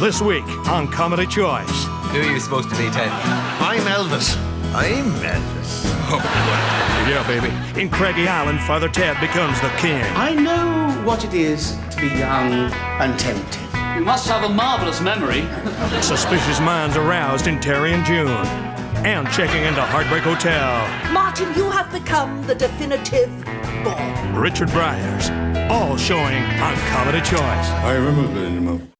This week on Comedy Choice. Who are you supposed to be, Ted? I'm Elvis. I'm Elvis. Oh, Yeah, baby. In Craggy Island, Father Ted becomes the king. I know what it is to be young and tempted. You must have a marvelous memory. Suspicious minds aroused in Terry and June. And checking into Heartbreak Hotel. Martin, you have become the definitive. Richard Briers. All showing on Comedy Choice. I remember the